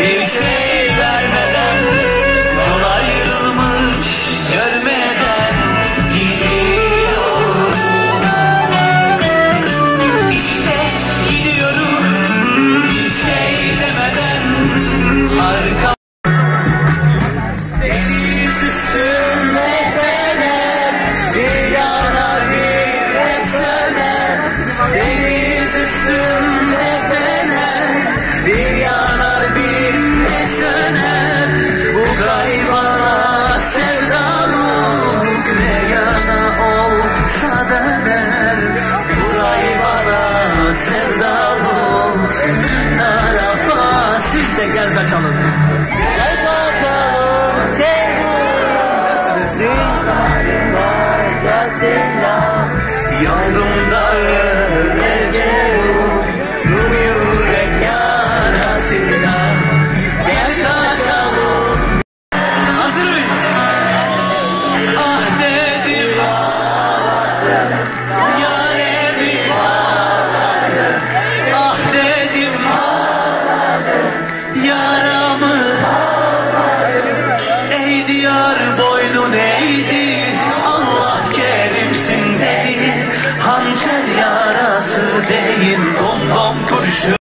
He said. Yarası değil Dom dom kurşun